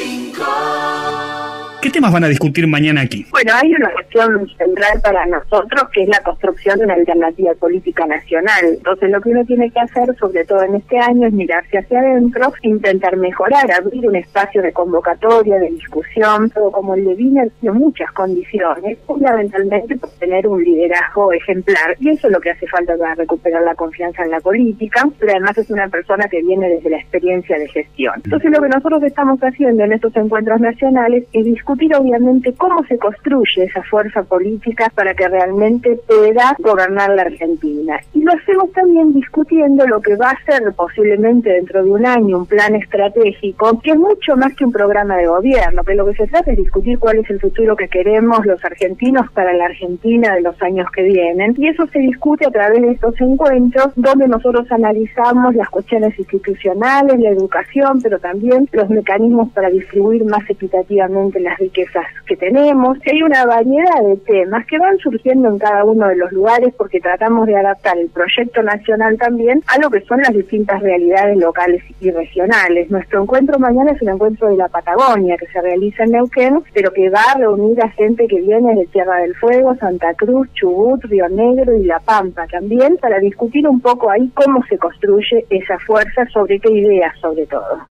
te. ¿Qué temas van a discutir mañana aquí? Bueno, hay una cuestión central para nosotros que es la construcción de una alternativa política nacional. Entonces, lo que uno tiene que hacer, sobre todo en este año, es mirarse hacia adentro, intentar mejorar, abrir un espacio de convocatoria, de discusión, todo como el de Viner, tiene muchas condiciones, fundamentalmente por tener un liderazgo ejemplar. Y eso es lo que hace falta para recuperar la confianza en la política, pero además es una persona que viene desde la experiencia de gestión. Entonces, lo que nosotros estamos haciendo en estos encuentros nacionales es discutir discutir obviamente cómo se construye esa fuerza política para que realmente pueda gobernar la Argentina. Y lo hacemos también discutiendo lo que va a ser posiblemente dentro de un año un plan estratégico, que es mucho más que un programa de gobierno, que lo que se trata es discutir cuál es el futuro que queremos los argentinos para la Argentina de los años que vienen. Y eso se discute a través de estos encuentros donde nosotros analizamos las cuestiones institucionales, la educación, pero también los mecanismos para distribuir más equitativamente las riquezas que tenemos. Hay una variedad de temas que van surgiendo en cada uno de los lugares porque tratamos de adaptar el proyecto nacional también a lo que son las distintas realidades locales y regionales. Nuestro encuentro mañana es un encuentro de la Patagonia que se realiza en Neuquén, pero que va a reunir a gente que viene de Tierra del Fuego, Santa Cruz, Chubut, Río Negro y La Pampa también para discutir un poco ahí cómo se construye esa fuerza, sobre qué ideas sobre todo.